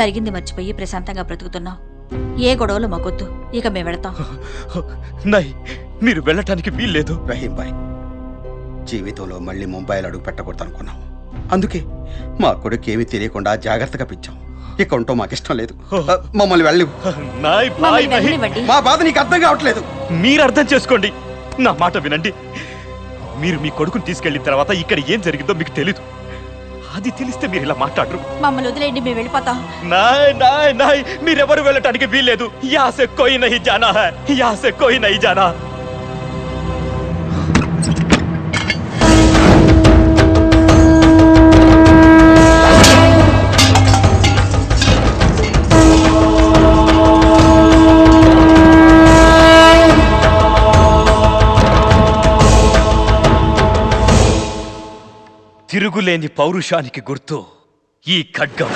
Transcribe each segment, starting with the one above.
జరిగింది మర్చిపోయి ప్రశాంతంగా బ్రతుకుతున్నాం ఏ గొడవలు మాకొద్దు ఇక మేము వెళతాం. నై మీరు వెళ్ళటానికి వీల్లేదు. రహీం బాయ్ జీవితంలో మళ్ళీ ముంబైలో అడుగు పెట్టకూడదు అనుకున్నాం అందుకే మా కొడుకు ఏమీ తెలియకుండా జాగ్రత్తగా పెంచాం ఇక ఉండటం మాకు ఇష్టం లేదు మమ్మల్ని వెళ్ళి నాయ్ భాయ్ మమ్మల్ని నహీ. వెళ్ళనివ్వండి మా బాధ నీకు అర్థం కావట్లేదు. మీరు అర్థం చేసుకోండి. నా మాట వినండి. మీరు మీ కొడుకుని తీసుకెళ్ళిన తర్వాత ఇక్కడ ఏం జరిగిందో మీకు తెలీదు. అది తెలిస్తే మీరు ఇలా మాట్లాడరు. మమ్మల్ని వదిలేయండి మేము వెళ్ళిపోతాం. నాయ్ నాయ్ నాయ్ మీరెవరు వెళ్ళటానికి వీల్లేదు? యాసే కోయి నహీ జానా హై యాసే కోయి నహీ జానా. తిరుగులేని పౌరుషానికి గుర్తు ఈ ఖడ్గం.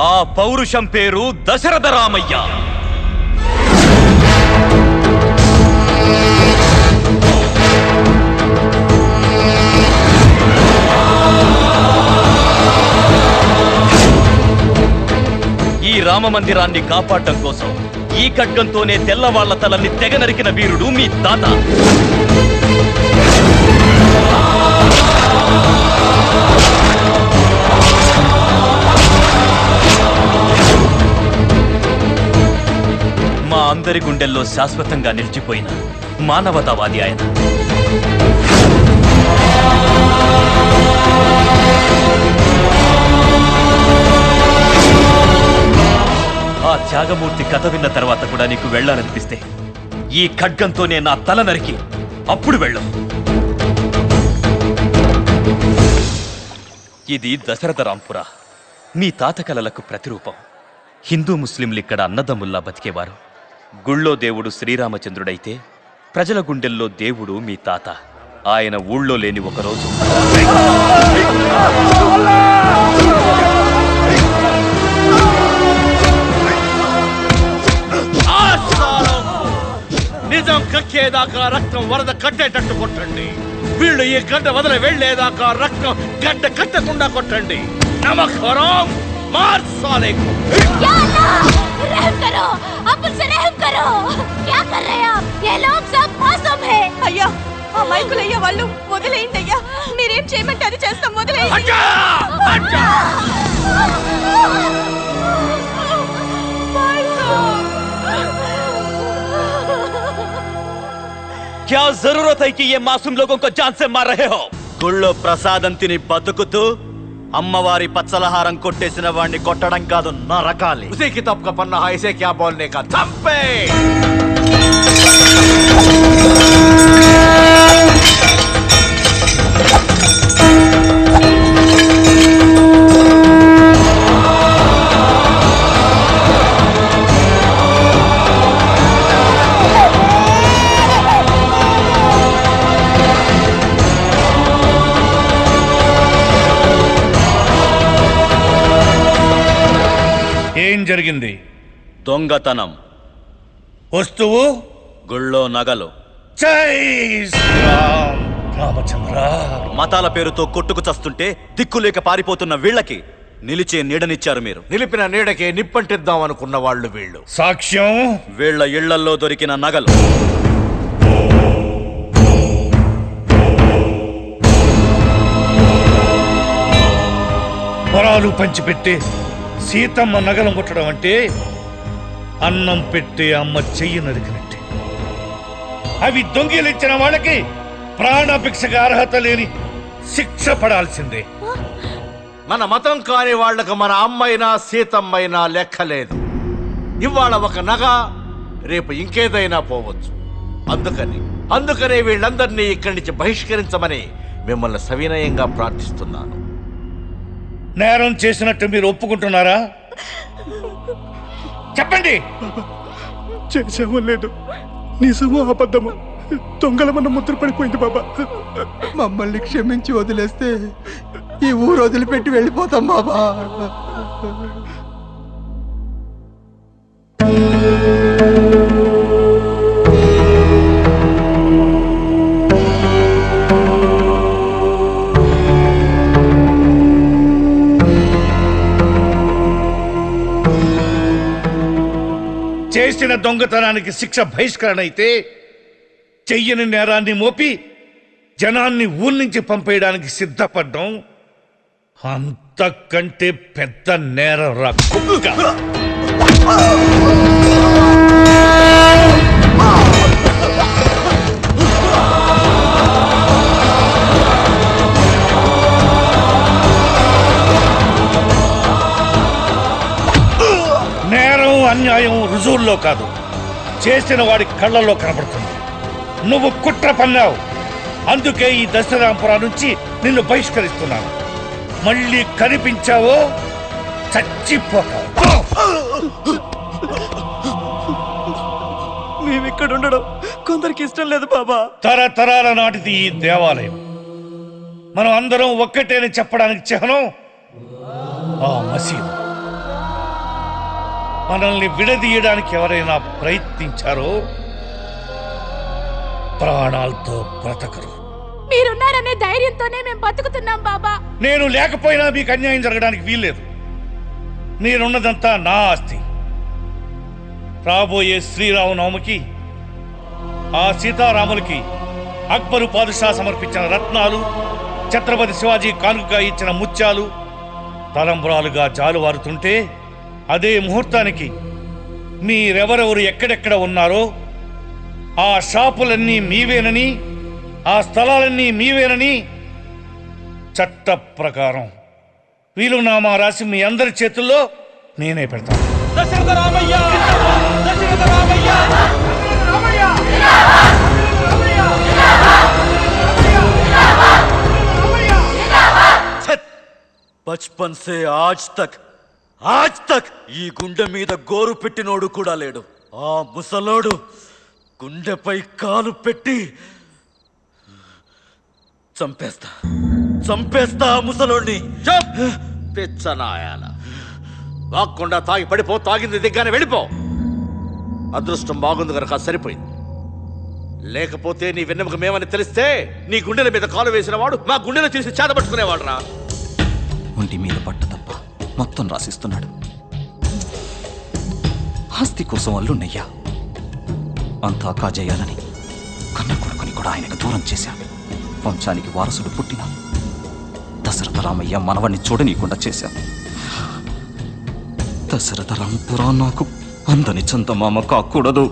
ఆ పౌరుషం పేరు దశరథ రామయ్య. ఈ రామ మందిరాన్ని కాపాడటం కోసం ఈ ఖడ్గంతోనే తెల్లవాళ్ళ తలని తెగ నరికిన వీరుడు మీ తాత. మా అందరి గుండెల్లో శాశ్వతంగా నిలిచిపోయిన మానవతావాది ఆయన. ఆ త్యాగమూర్తి కథ విన్న తర్వాత కూడా నీకు వెళ్ళాలనిపిస్తే ఈ ఖడ్గంతోనే నా తల నరికి అప్పుడు వెళ్ళం ఇది దశరథ రాంపుర మీ తాత కలలకు ప్రతిరూపం. హిందూ ముస్లింలు ఇక్కడ అన్నదమ్ముల్లా బతికేవారు. గుళ్ళో దేవుడు శ్రీరామచంద్రుడైతే ప్రజల గుండెల్లో దేవుడు మీ తాత. ఆయన ఊళ్ళో లేని ఒకరోజు. నిజం కక్కేదాకా రక్తం వరద కట్టేటట్టు కొట్టండి. వీళ్ళు ఈ గడ్డ వదిలి వెళ్లేదాకా రక్తం గడ్డ కట్టకుండా కొట్టండి నమస్కారం మార్సాలేకు या अल्लाह रहम करो अब मुझसे रहम करो क्या कर रहे हैं आप ये लोग सब मासूम है అయ్యా ఆ మైకులయ్యా వాళ్ళు వదిలేయండి అయ్యా మీరేం చేయమంటే అది చేస్తాం వదిలేయండి क्या जरूरत है कि ये मासूम लोगों को जान से मार रहे हो గుళ్ళో ప్రసాదం తిని బతుకుతూ అమ్మవారి పచ్చలహారం కొట్టేసిన వాడిని కొట్టడం కాదు నరకాలి उसी किताब का पन्ना है इसे क्या बोलने జరిగింది? దొంగతనం. వస్తువు? గుళ్ళో నగలు. జై శ్రీరామ్. రామచంద్ర. మతాల పేరుతో కొట్టుకు చస్తుంటే దిక్కులేక పారిపోతున్న వీళ్ళకి నిలిచే నీడనిచ్చారు మీరు. నిలిపిన నీడకే నిప్పంటిద్దాం అనుకున్న వాళ్ళు వీళ్ళు. సాక్ష్యం? వీళ్ళ ఇళ్ళల్లో దొరికిన నగలు. పొరాలు పంచిపెట్టి సీతమ్మ నగలం కొట్టడం అంటే అన్నం పెట్టే అమ్మ చెయ్యి నరికినట్టే. అవి దొంగిలించిన వాళ్ళకి ప్రాణభిక్షకు అర్హత లేని శిక్ష పడాల్సిందే. మన మతం కాని వాళ్ళకు మన అమ్మైనా సీతమ్మైనా లెక్కలేదు ఇవాళ ఒక నగ రేపు ఇంకేదైనా పోవచ్చు. అందుకని అందుకనే వీళ్ళందరినీ ఇక్కడి నుంచి బహిష్కరించమని మిమ్మల్ని సవినయంగా ప్రార్థిస్తున్నాను. నేరం చేసినట్టు మీరు ఒప్పుకుంటున్నారా? చెప్పండి. చేసామో లేదు. నిజమో అబద్ధమో. దొంగలమన్న ముద్ర పడిపోయింది బాబా. మమ్మల్ని క్షమించి వదిలేస్తే ఈ ఊరు వదిలిపెట్టి వెళ్ళిపోతాం బాబా. చేసిన దొంగతనానికి శిక్ష బహిష్కరణ అయితే చెయ్యని నేరాన్ని మోపి జనాన్ని ఊర్నుంచి పంపేయడానికి సిద్ధపడ్డం అంతకంటే పెద్ద నేరం రా కుక్క రుజువుల్లో కాదు చేసిన వాడి కళ్ళల్లో కనబడుతుంది. నువ్వు కుట్ర పన్నావు. అందుకే ఈ దశరాంపురా నుంచి నిన్ను బహిష్కరిస్తున్నాను. మళ్ళీ కనిపించావో చచ్చిపోతావు. మేమిక్కడ ఉండడం కొందరికి ఇష్టం లేదు బాబా. తరతరాల నాటిది ఈ దేవాలయం. మనం అందరం ఒక్కటేని చెప్పడానికి చిహ్నం ఆ మసీదు. మనల్ని విడదీయడానికి ఎవరైనా ప్రయత్నించారో ప్రాణాలతో బ్రతకరు. మీరున్నారనే ధైర్యంతోనే మేము బతుకుతున్నాం బాబా. నేను లేకపోయినా మీకు అన్యాయం జరగడానికి వీల్లేదు. నేనున్నదంతా నా ఆస్తి. రాబోయే శ్రీరామనవమికి ఆ సీతారాములకి అక్బరు పాదుషా సమర్పించిన రత్నాలు ఛత్రపతి శివాజీ కానుకగా ఇచ్చిన ముత్యాలు తలంబరాలుగా జాలువారుతుంటే అదే ముహూర్తానికి మీరెవరెవరు ఎక్కడెక్కడ ఉన్నారో ఆ షాపులన్నీ మీవేనని ఆ స్థలాలన్నీ మీవేనని చట్ట ప్రకారం వీలునామా రాసి మీ అందరి చేతుల్లో నేనే పెడతాను. దశరథ రామయ్య! బచ్పన్ సే ఆజ్ తక్ ఈ గుండె మీద గోరు పెట్టినోడు కూడా లేడు. ఆ ముసలోడు గుండెపై కాలు పెట్టి చంపేస్తా. చంపేస్తా ఆ ముసలోడిని. చప్ పిచ్చనాయాల వాక్కుండా తాగి పడిపో తాగింది దిగ్గానే వెళ్ళిపో. అదృష్టం బాగుంది కనుక సరిపోయింది. లేకపోతే నీ వెన్నెముక మేమని తెలిస్తే నీ గుండెల మీద కాలు వేసిన వాడు మా గుండెలు తీసి చేతపట్టుకునేవాడు రా ఒంటి మీద పట్ట మొత్తం రాసిస్తున్నాడు. ఆస్తి కోసం అల్లున్నయ్యా అంతా కాజేయాలని కన్న కొడుకుని కూడా ఆయనకు దూరం చేశాను వంశానికి వారసుడు పుట్టిన దశరథ రామయ్య మనవణ్ణి చూడనీయకుండా చేశాను దశరథ రాంపురా నాకు అందని చందమామ కాకూడదు.